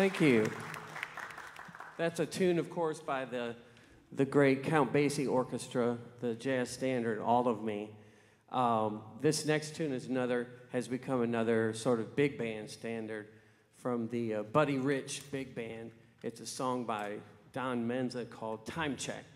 Thank you. That's a tune, of course, by the, the great Count Basie Orchestra, the jazz standard, All of Me. Um, this next tune is another, has become another sort of big band standard from the uh, Buddy Rich Big Band. It's a song by Don Menza called Time Check.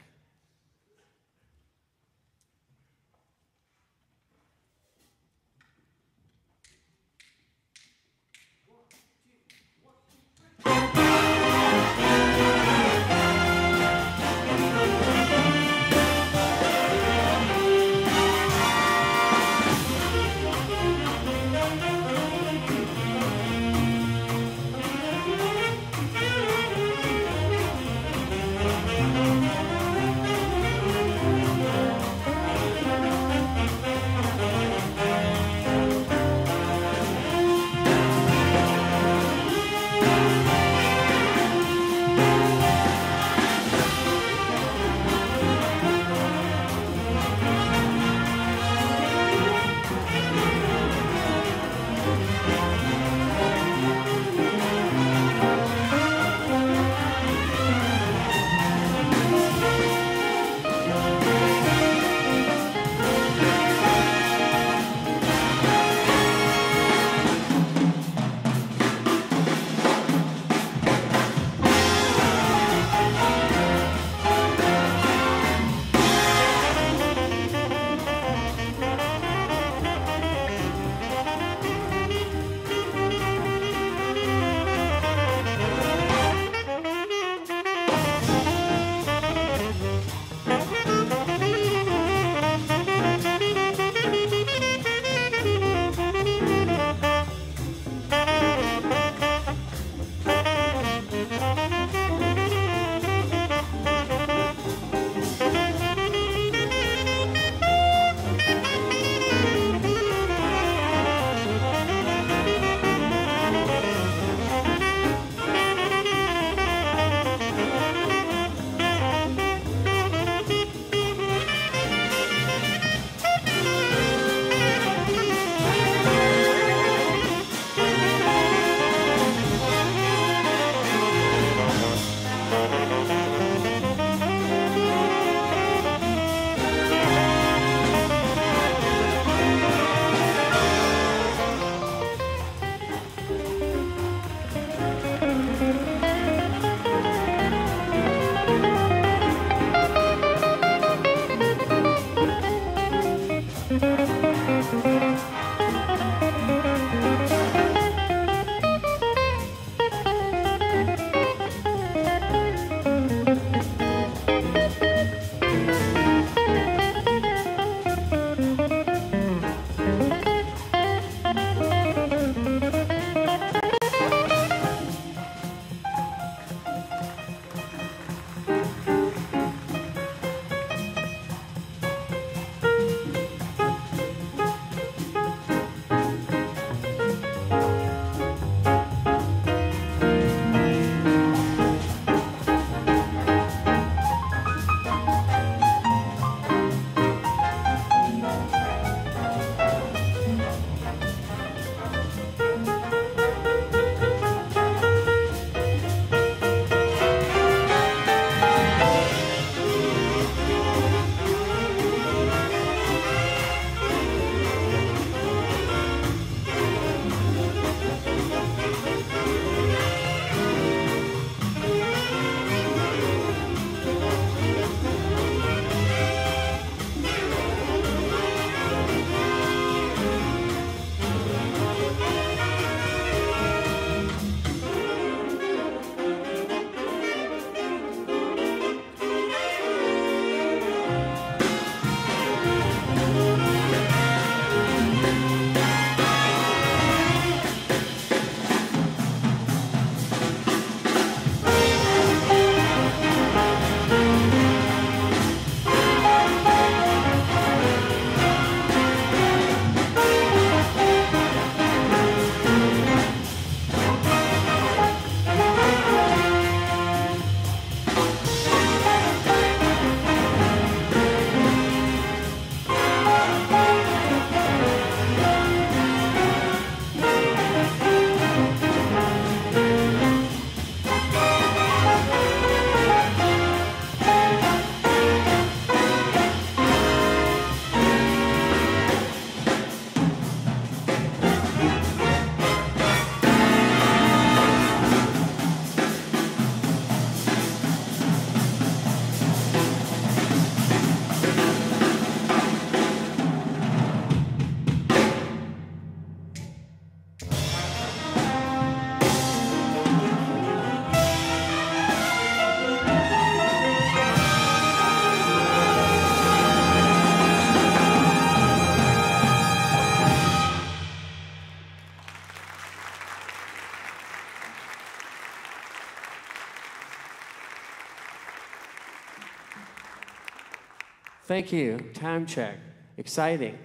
Thank you. Time check. Exciting.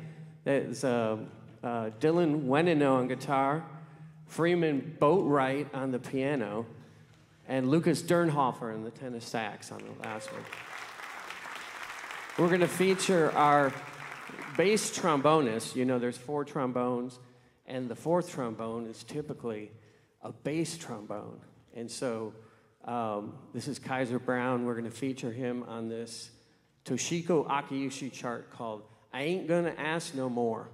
That's uh, uh, Dylan Wenino on guitar, Freeman Boatright on the piano, and Lucas Durnhofer on the tenor sax on the last one. We're going to feature our bass trombonist. You know, there's four trombones, and the fourth trombone is typically a bass trombone. And so um, this is Kizer Brown. We're going to feature him on this Toshiko Akiyoshi chart called I Ain't Gonna Ask No More.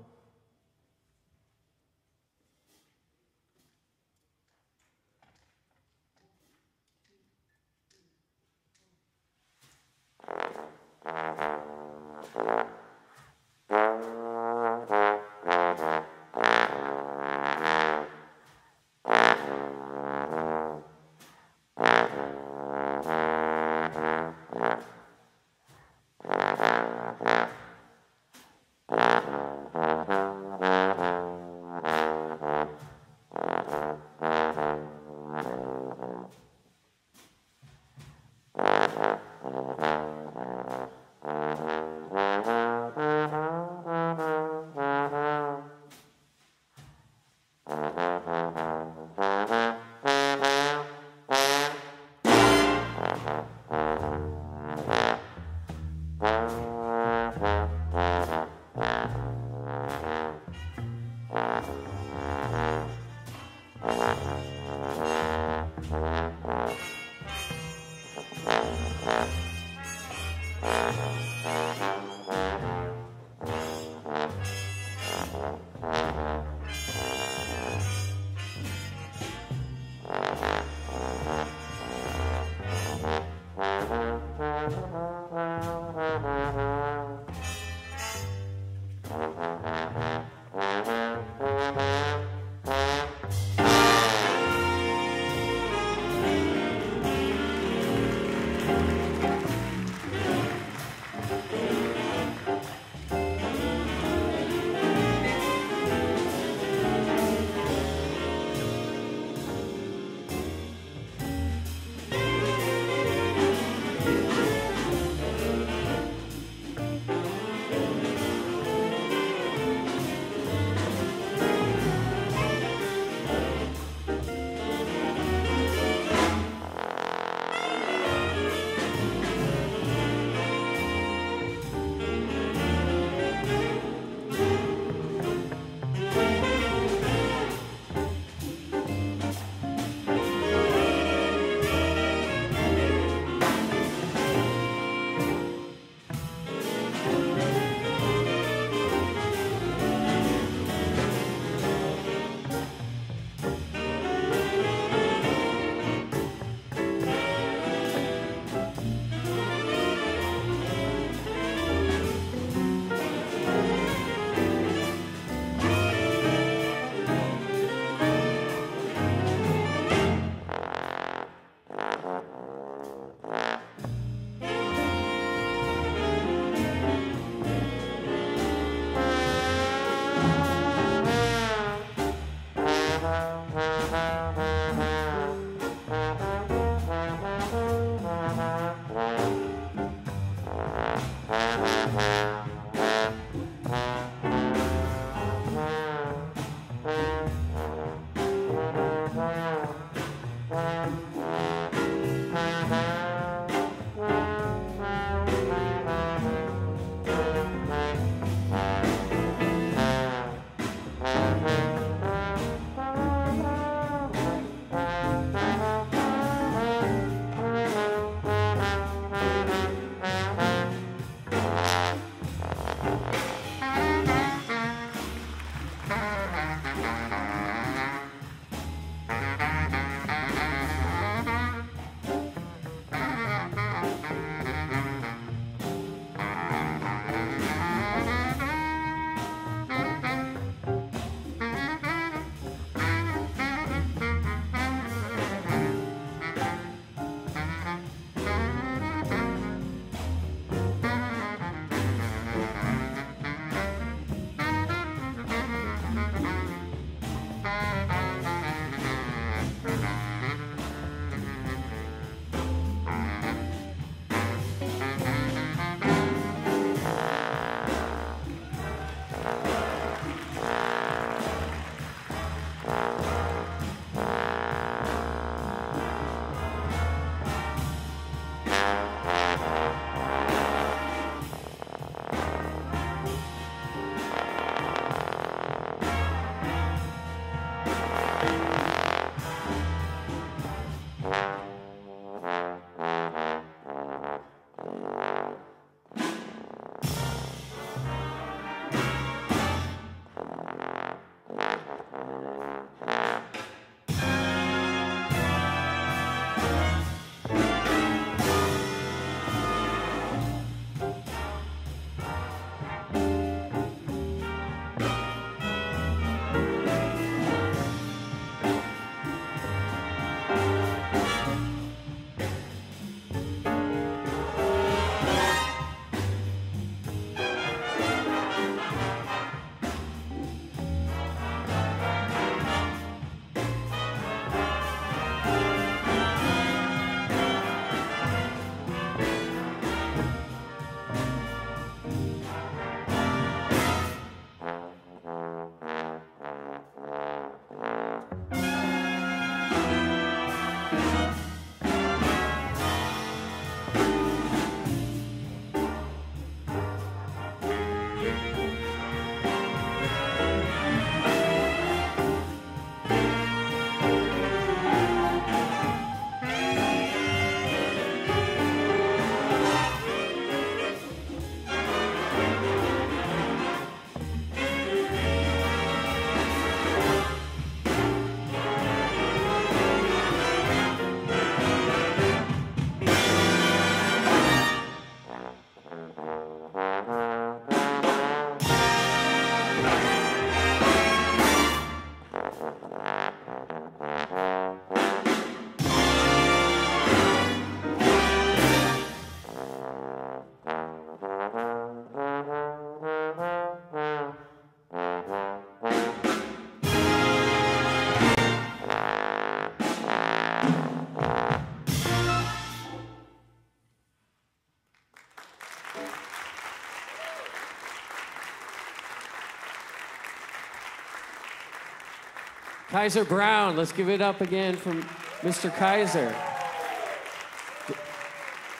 Kizer Brown, let's give it up again from Mr. Kizer.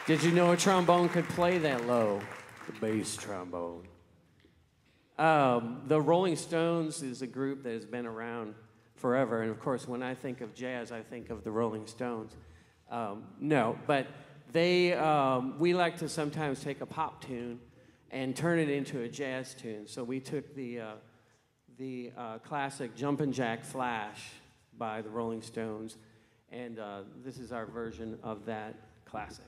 Did you know a trombone could play that low? The bass trombone. Um, the Rolling Stones is a group that has been around forever. And of course, when I think of jazz, I think of the Rolling Stones. Um, no, but they, um, we like to sometimes take a pop tune and turn it into a jazz tune. So we took the, uh, the uh, classic Jumpin' Jack Flash by the Rolling Stones, and uh, this is our version of that classic.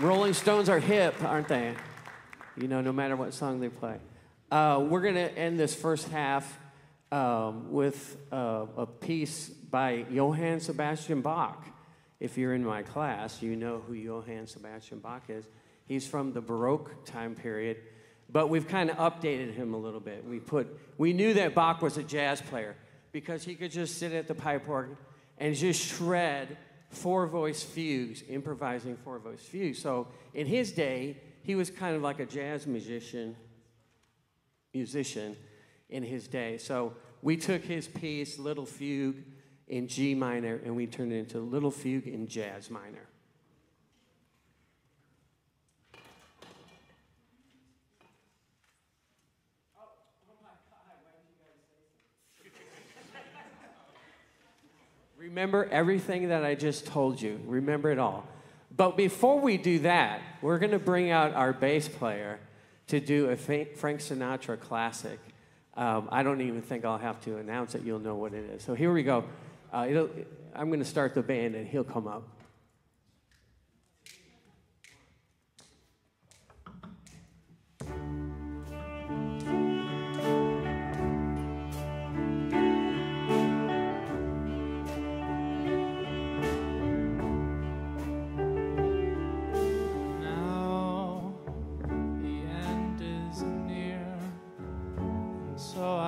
Rolling Stones are hip, aren't they? You know, no matter what song they play. Uh, we're going to end this first half um, with uh, a piece by Johann Sebastian Bach. If you're in my class, you know who Johann Sebastian Bach is. He's from the Baroque time period, but we've kind of updated him a little bit. We put we knew that Bach was a jazz player because he could just sit at the pipe organ and just shred four voice fugues, improvising four voice fugues. So in his day, he was kind of like a jazz musician, musician in his day. So we took his piece, Little Fugue in G minor, and we turned it into Little Fugue in Jazz minor. Remember everything that I just told you. Remember it all. But before we do that, we're going to bring out our bass player to do a Frank Sinatra classic. Um, I don't even think I'll have to announce it. You'll know what it is. So here we go. Uh, I'm going to start the band, and he'll come up.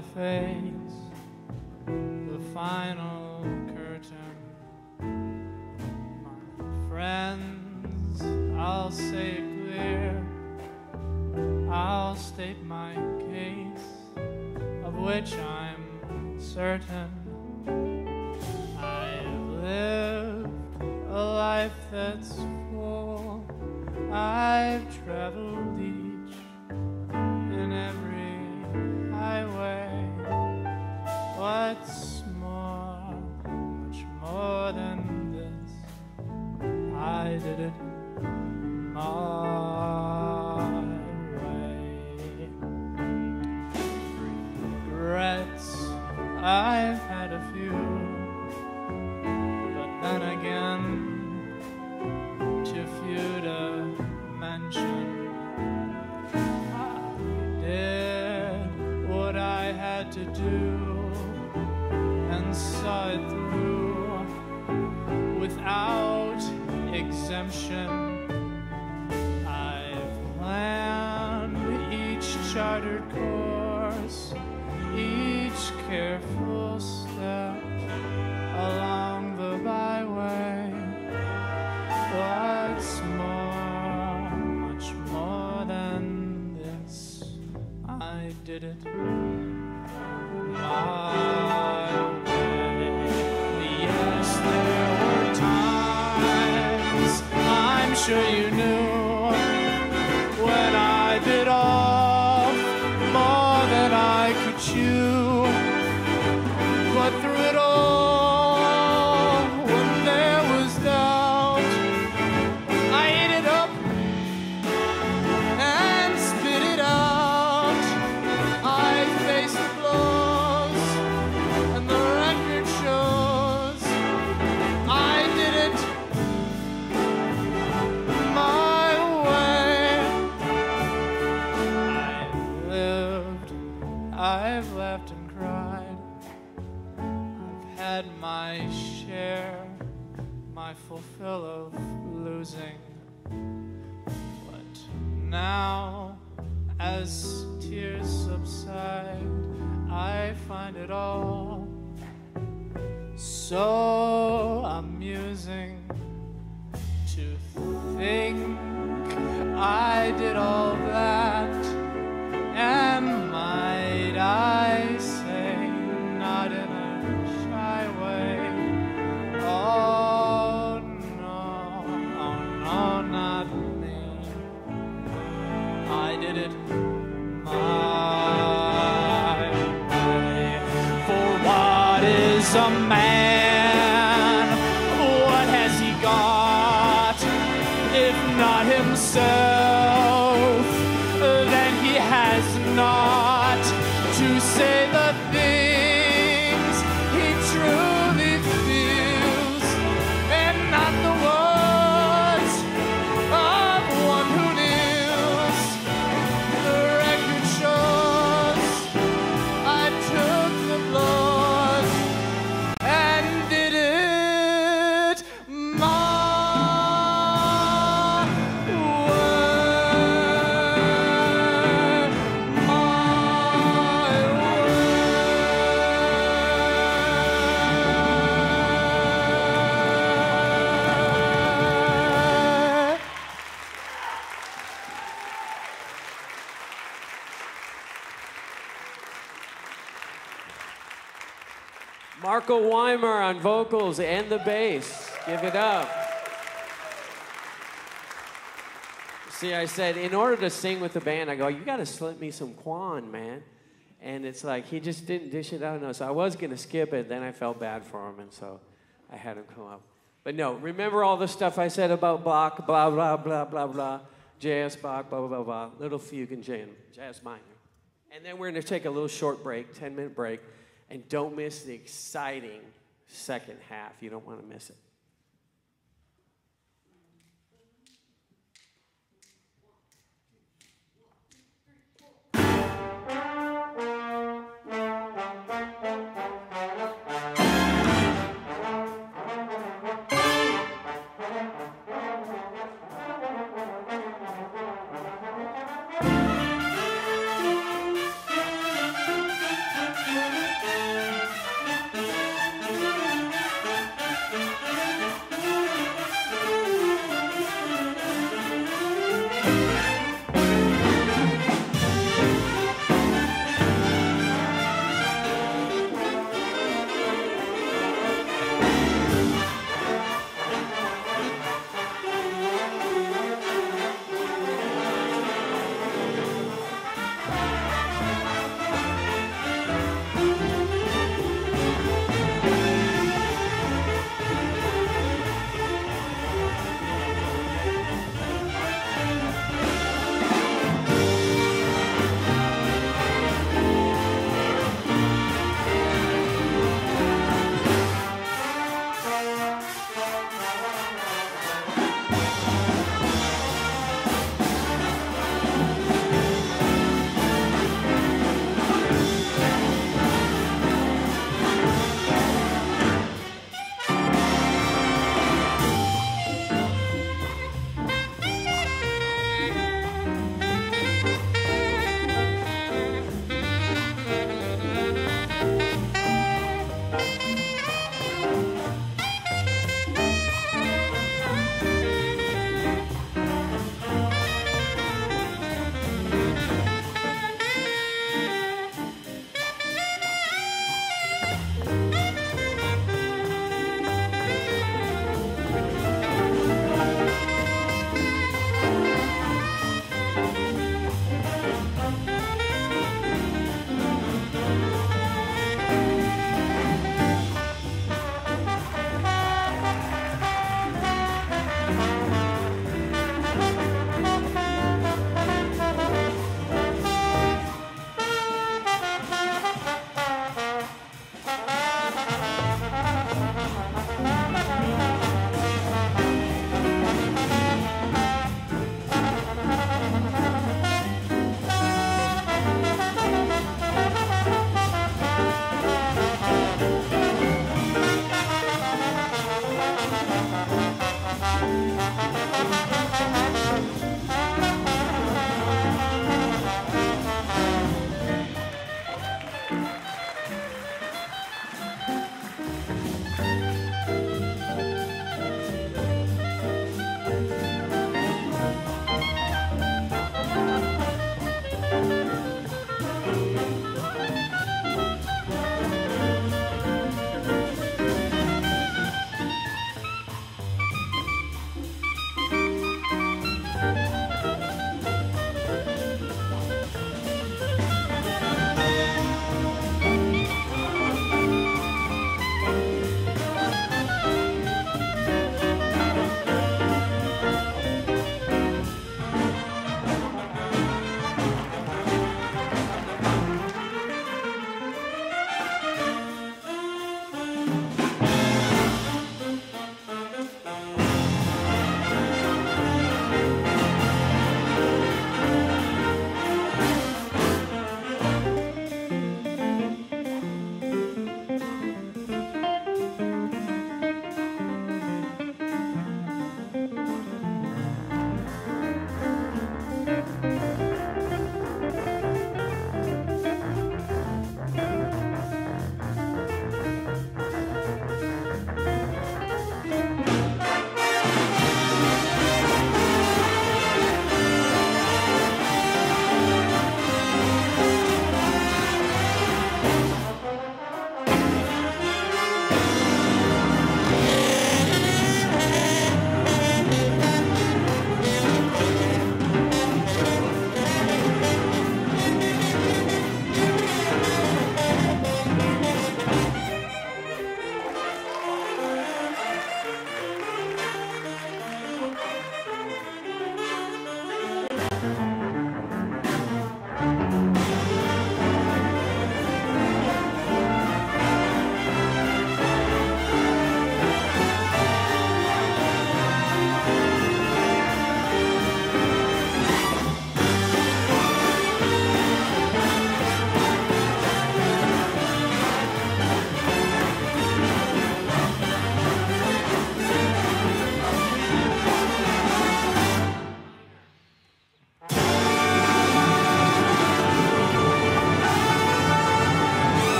Face the final curtain. My friends, I'll say it clear, I'll state my case, of which I'm certain. I've lived a life that's full, I've traveled each and every highway. What's more, much more than this, I did it my way. Regrets, I've I've planned each chartered course, each careful so Marco Wimer on vocals and the bass. Give it up. See, I said, in order to sing with the band, I go, you got to slip me some Quan, man. And it's like, he just didn't dish it out enough. So I was going to skip it, then I felt bad for him, and so I had him come up. But no, remember all the stuff I said about Bach, blah, blah, blah, blah, blah, J.S. Bach, blah, blah, blah, blah, little fugue and jazz, jazz minor. And then we're going to take a little short break, 10 minute break, and don't miss the exciting second half. You don't want to miss it.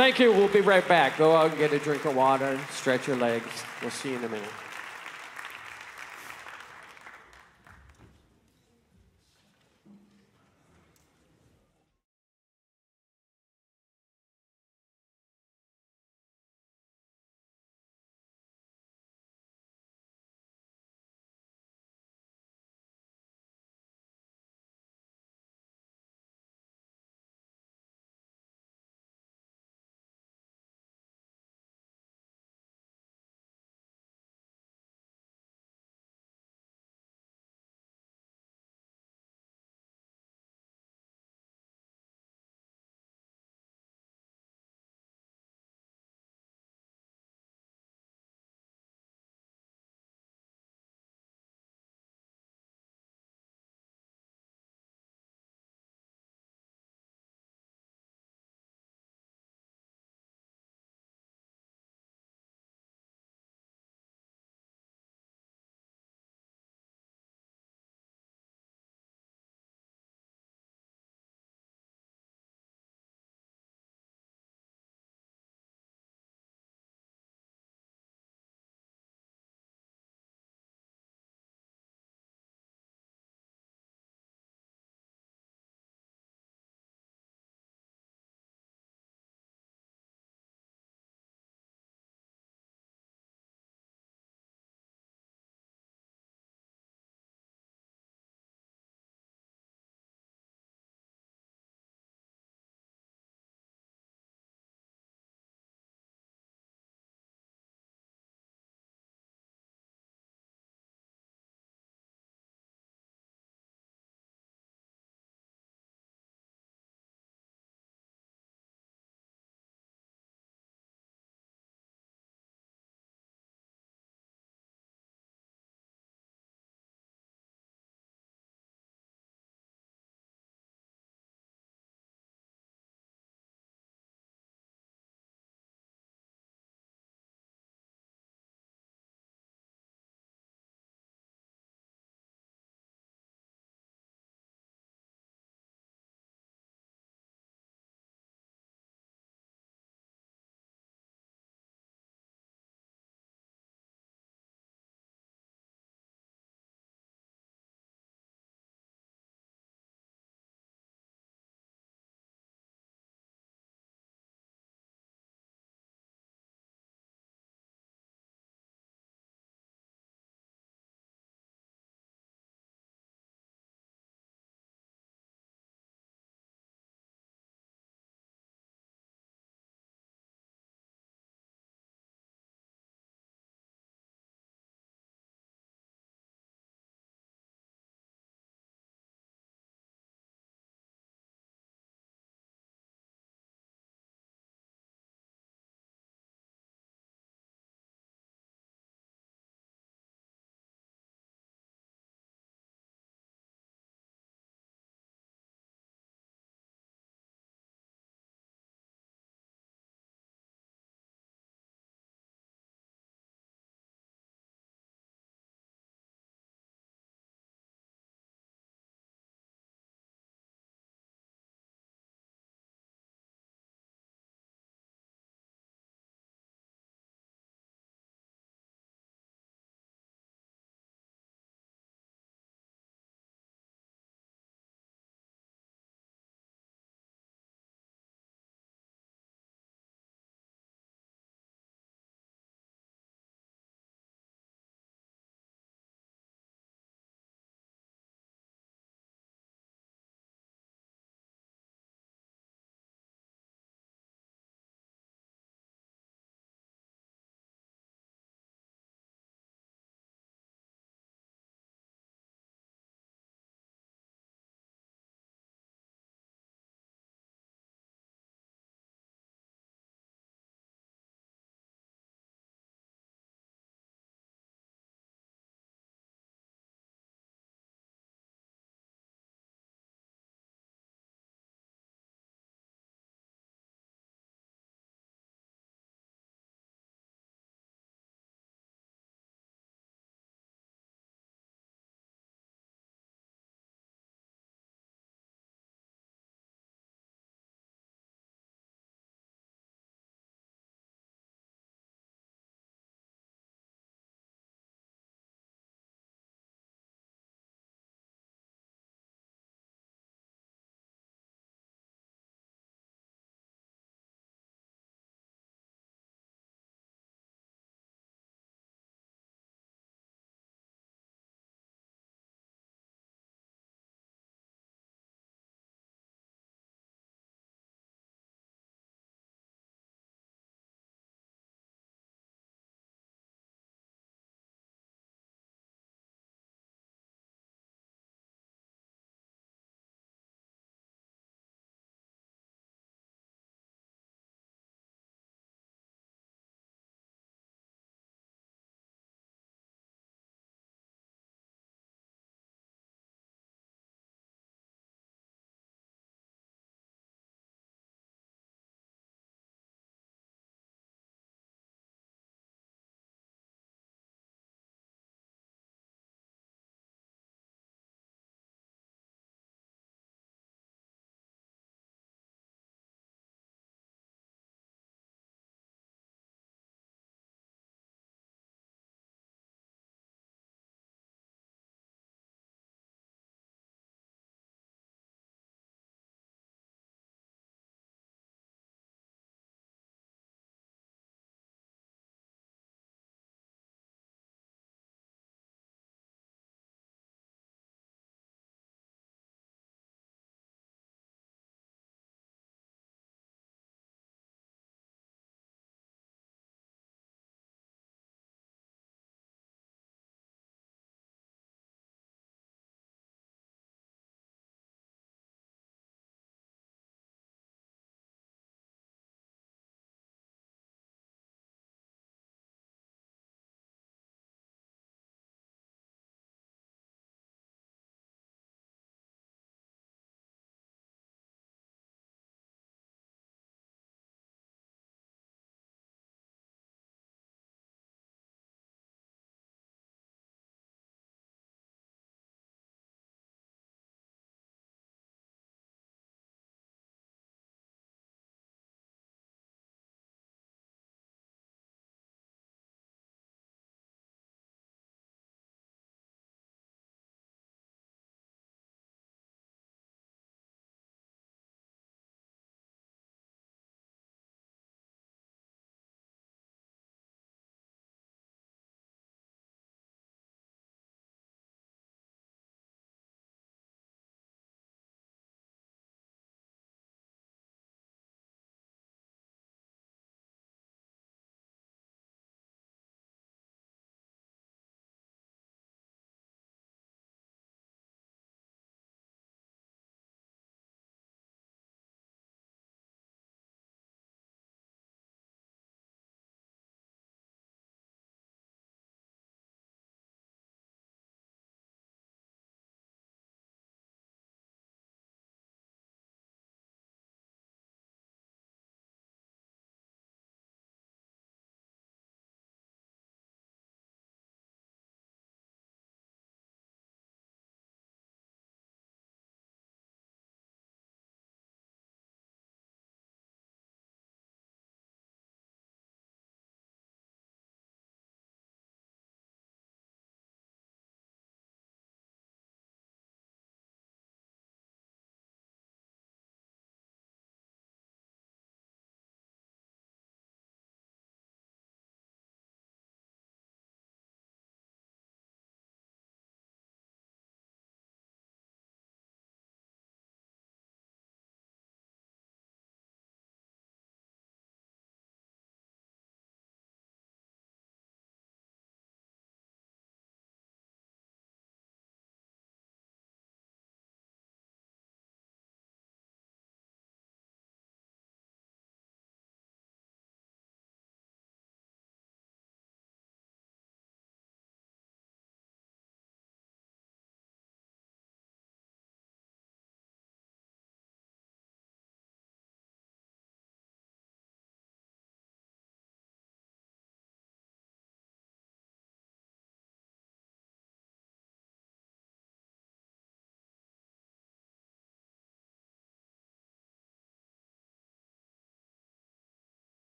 Thank you. We'll be right back. Go out and get a drink of water, stretch your legs. We'll see you in a minute.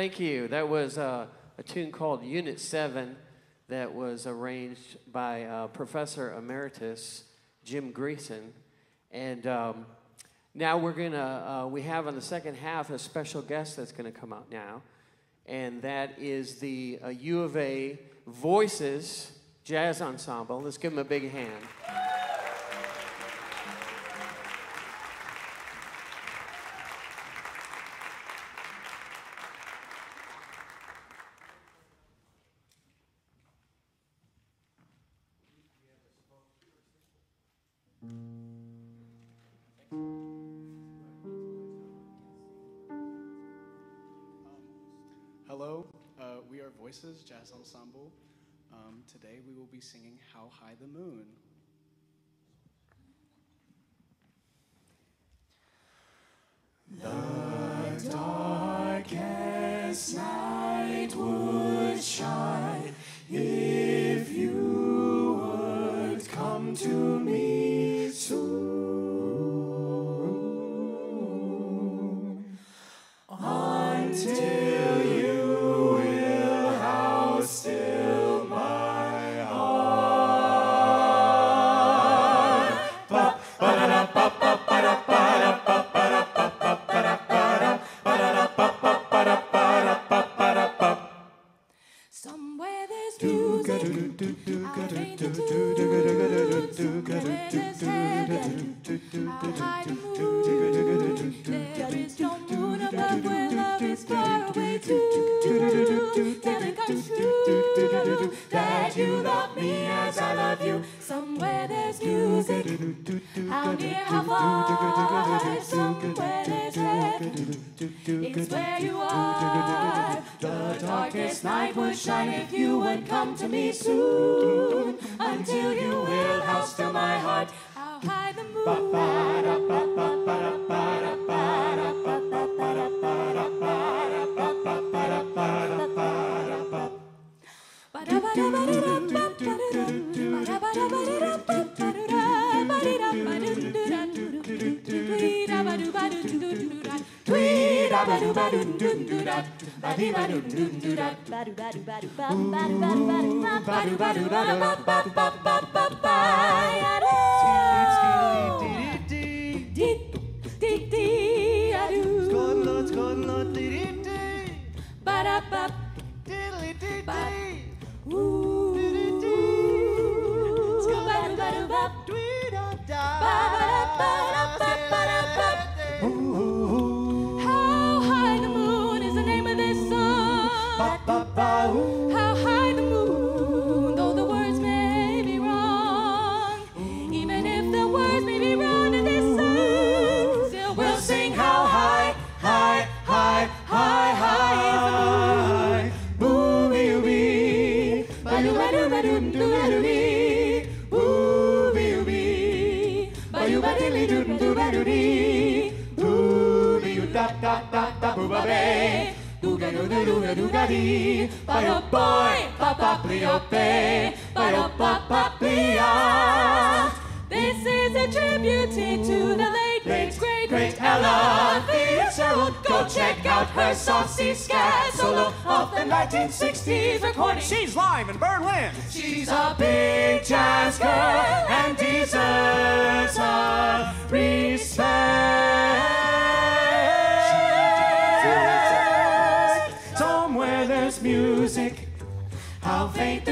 Thank you. That was uh, a tune called Unit 7 that was arranged by uh, Professor Emeritus Jim Greeson. And um, now we're going to, uh, we have on the second half a special guest that's going to come out now. And that is the uh, U of A Voices Jazz Ensemble. Let's give them a big hand. Voices Jazz Ensemble. Um, today we will be singing How High the Moon. How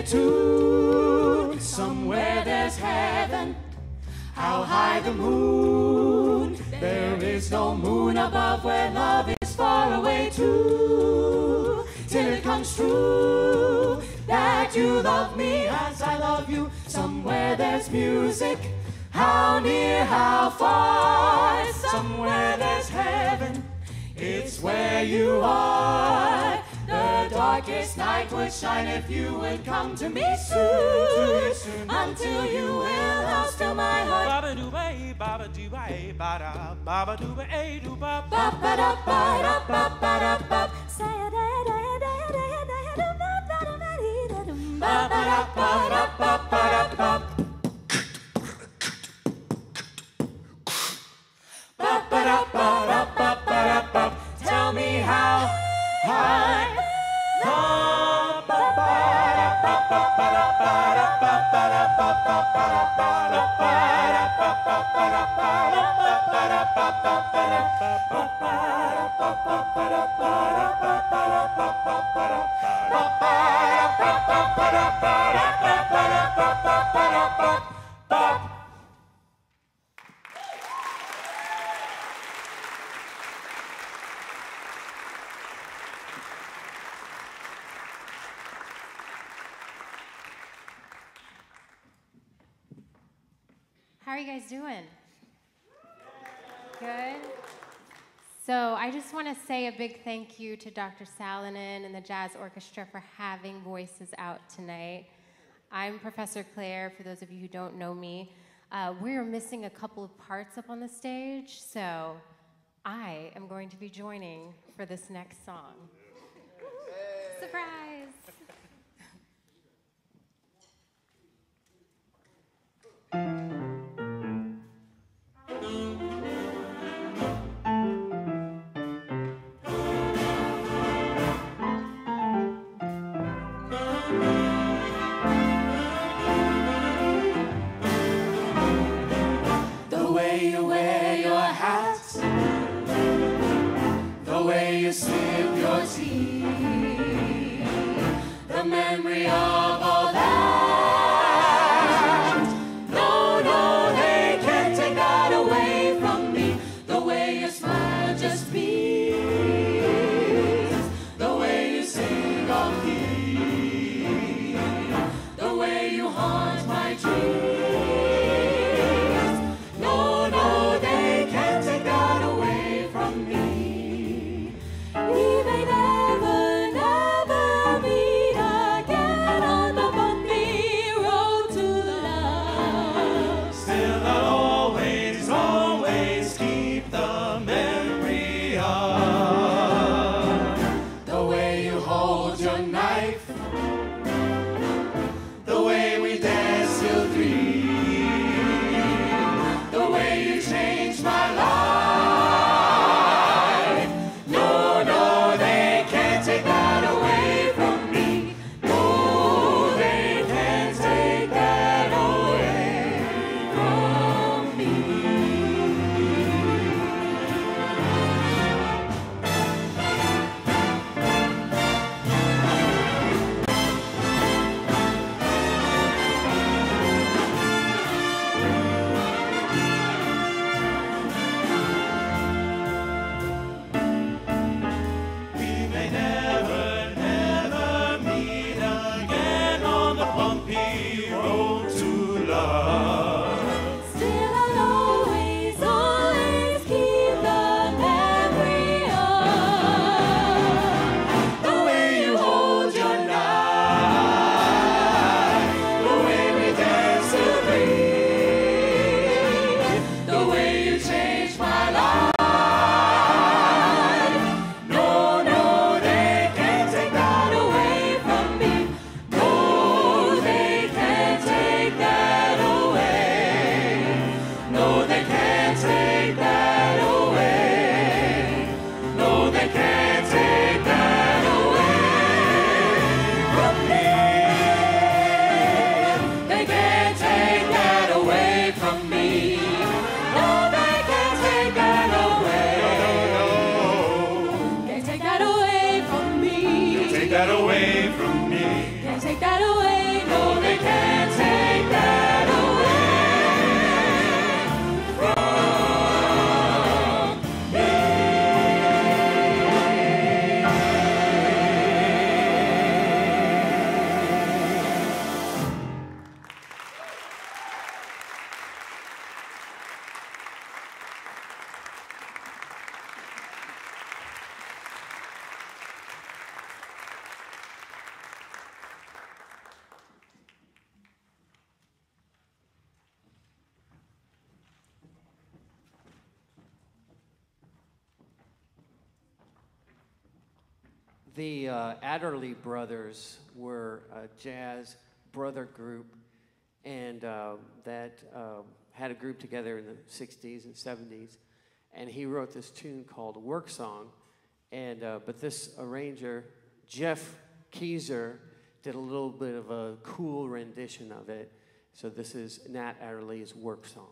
tune. Somewhere there's heaven, how high the moon. There is no moon above where love is far away too. Till it comes true that you love me as I love you. Somewhere there's music, how near, how far. Somewhere there's heaven, it's where you are. The darkest night would shine if you would come to me soon. Until you will house to my heart. Baba doo bay, baba doo bay, bada, baba doo bay, doo ba. How are you guys doing? Good. So I just want to say a big thank you to Dr. Salonen and the Jazz Orchestra for having Voices out tonight. I'm Professor Claire, for those of you who don't know me. Uh, we're missing a couple of parts up on the stage, so I am going to be joining for this next song. Surprise! The uh, Adderley brothers were a jazz brother group, and uh, that uh, had a group together in the 60s and 70s. And he wrote this tune called Work Song. And, uh, but this arranger, Geoff Keezer, did a little bit of a cool rendition of it. So this is Nat Adderley's Work Song.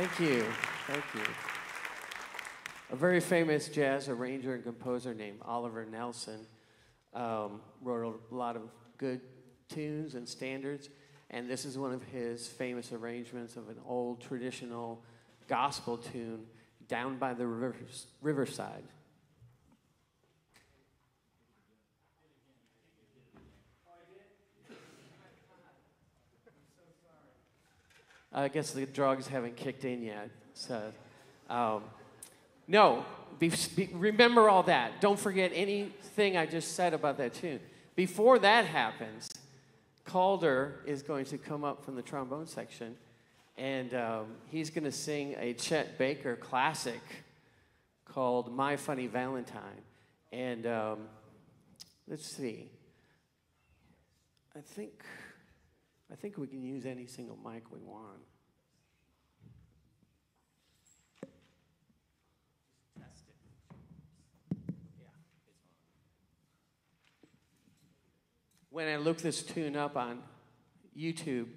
Thank you. Thank you. A very famous jazz arranger and composer named Oliver Nelson um, wrote a lot of good tunes and standards, and this is one of his famous arrangements of an old traditional gospel tune, Down by the river, Riverside. I guess the drugs haven't kicked in yet. So, um, no, be, be, remember all that. Don't forget anything I just said about that tune. Before that happens, Caulder is going to come up from the trombone section, and um, he's going to sing a Chet Baker classic called "My Funny Valentine." And um, let's see. I think. I think we can use any single mic we want. When I looked this tune up on YouTube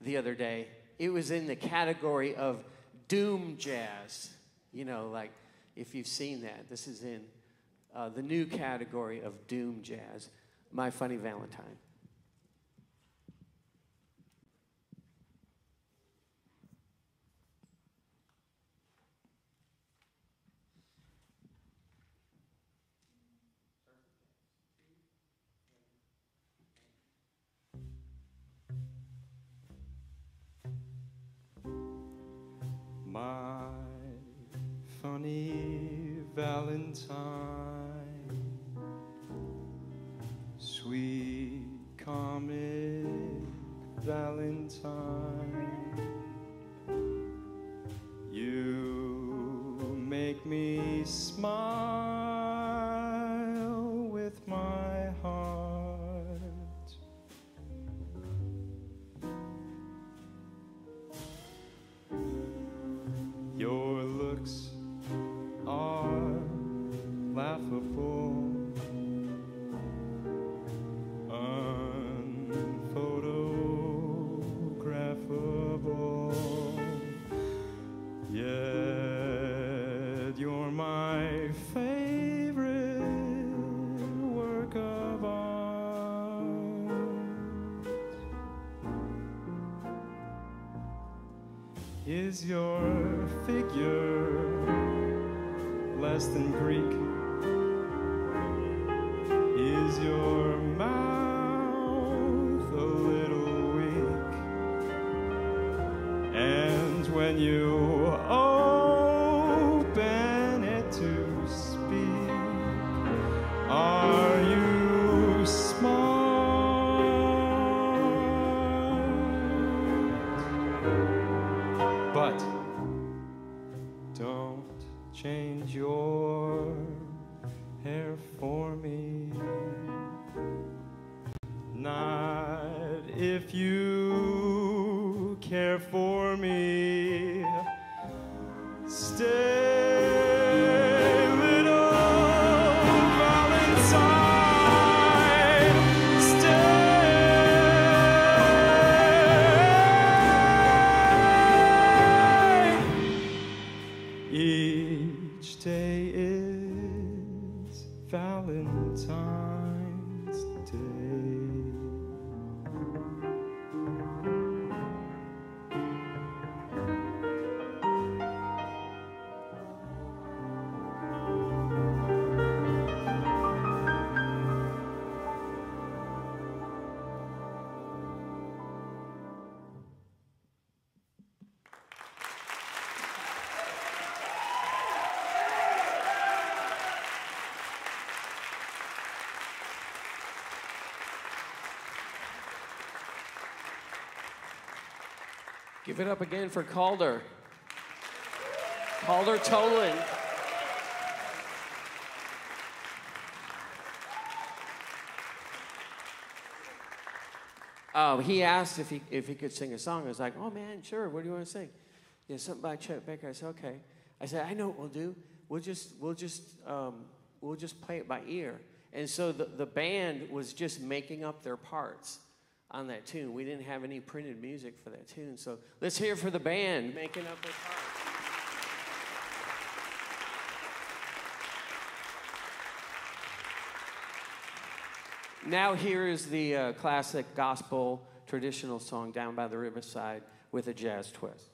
the other day, it was in the category of doom jazz. You know, like if you've seen that, this is in uh, the new category of doom jazz. My Funny Valentine. Valentine, sweet comic Valentine, you make me smile with my figure less than Greek? Is your Give it up again for Caulder. Caulder Toland. Um, he asked if he, if he could sing a song. I was like, oh man, sure. What do you want to sing? Yeah, something by Chet Baker. I said, okay. I said, I know what we'll do. We'll just, we'll just, um, we'll just play it by ear. And so the, the band was just making up their parts. On that tune. We didn't have any printed music for that tune. So let's hear for the band making up their parts. Now, here is the uh, classic gospel traditional song, Down by the Riverside, with a jazz twist.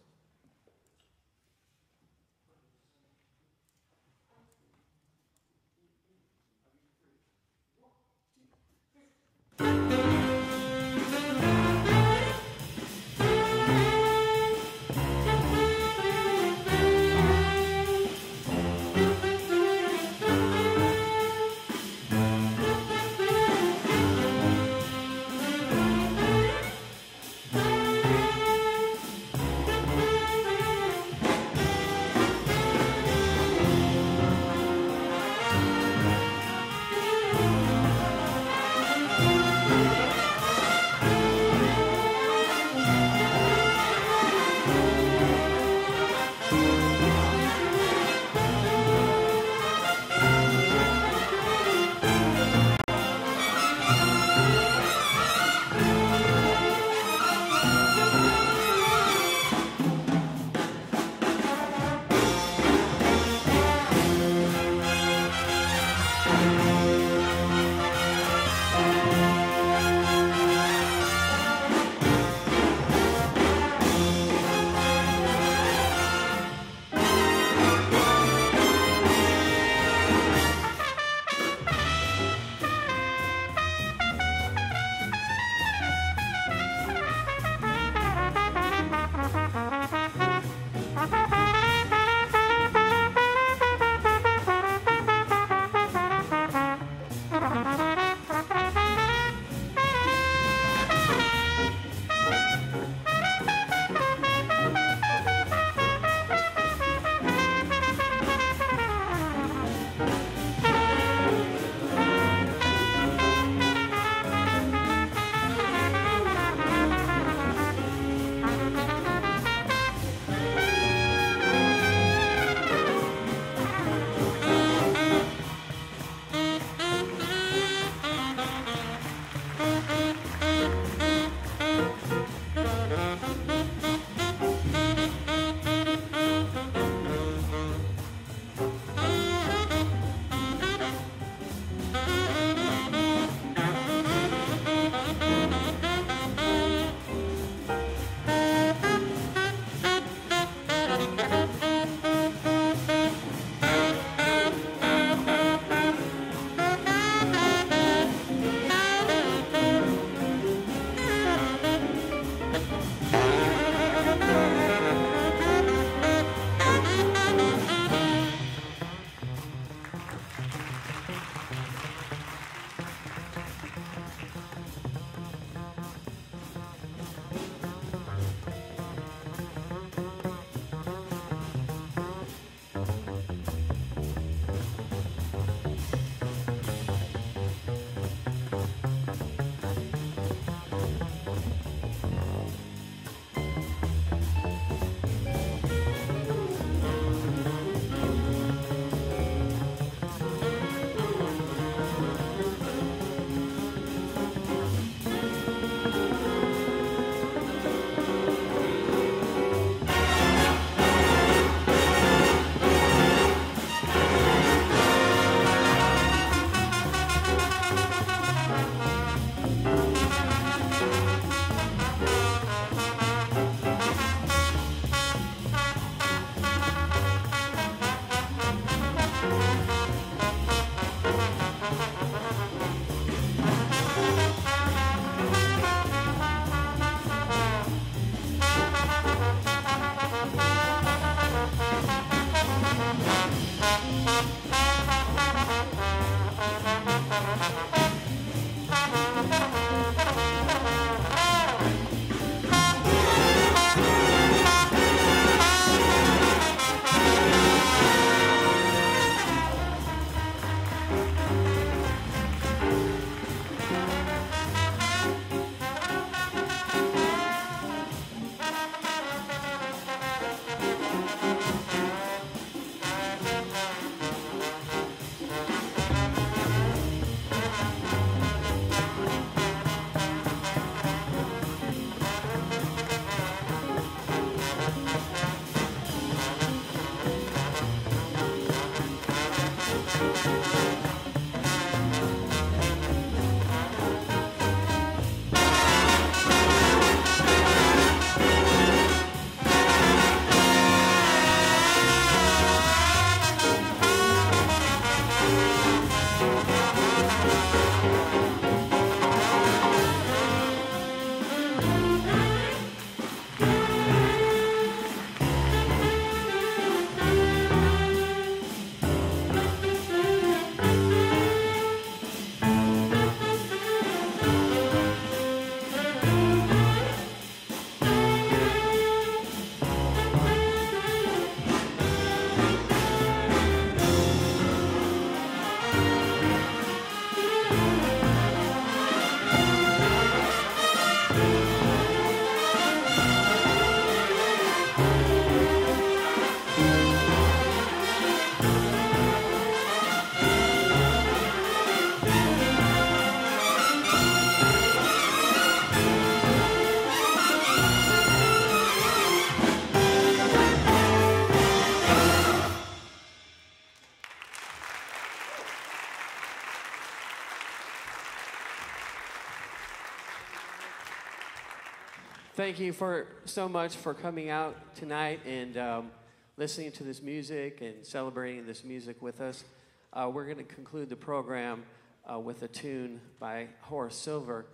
Thank you for so much for coming out tonight and um, listening to this music and celebrating this music with us. Uh, we're going to conclude the program uh, with a tune by Horace Silver.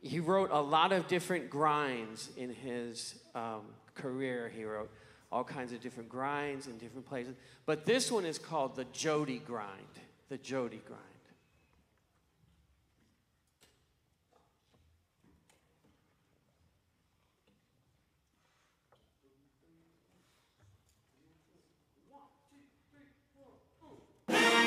He wrote a lot of different grinds in his um, career. He wrote all kinds of different grinds in different places. But this one is called the Jody Grind. The Jody Grind. Yeah.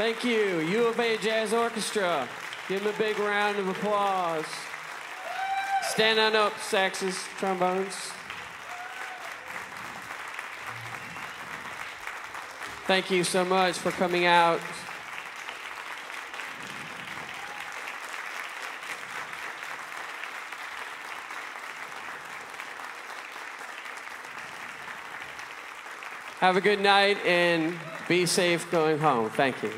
Thank you, U of A Jazz Orchestra. Give them a big round of applause. Stand on up, saxes, trombones. Thank you so much for coming out. Have a good night and be safe going home. Thank you.